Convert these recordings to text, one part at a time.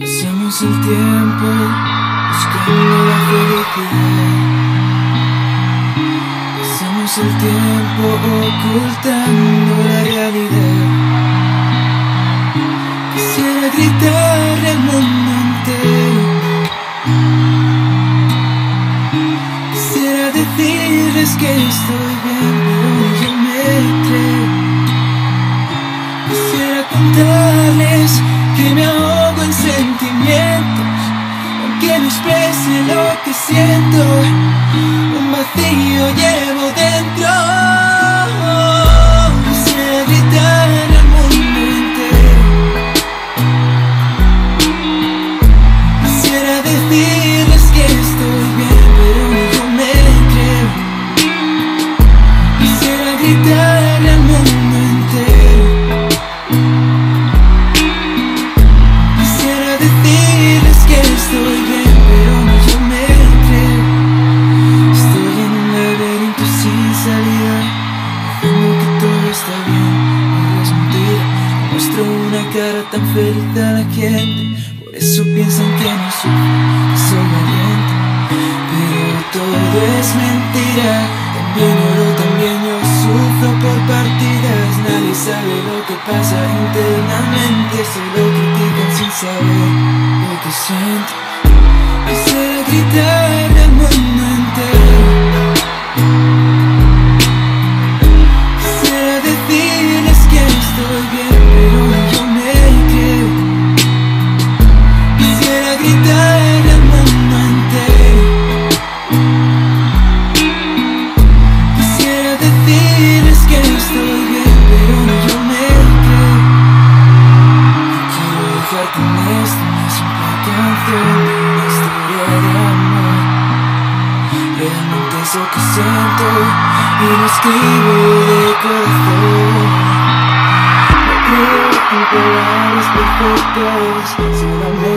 Pasamos el tiempo buscando la felicidad. Pasamos el tiempo ocultando la realidad. Quisiera gritarle al mundo entero. Quisiera decirles que estoy un vacío llevo dentro. Quisiera gritar al mundo entero, quisiera decirles que estoy bien, pero yo me creo. Quisiera gritarle Una cara tan feliz a la gente, por eso piensan que no sufro, soy valiente. Pero todo es mentira, también lloro, también yo sufro por partidas. Nadie sabe lo que pasa internamente, solo critican sin saber lo que siento. Quisiera gritar al mundo. Quisiera decirles que estoy bien, Quisiera decirles que estoy bien, pero no yo me creo. Quiero dejar con esto una simple canción de una historia de amor. Realmente es lo que siento y lo escribo de corazón. No creo en palabras perfectas, solamente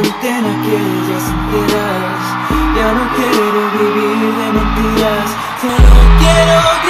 아,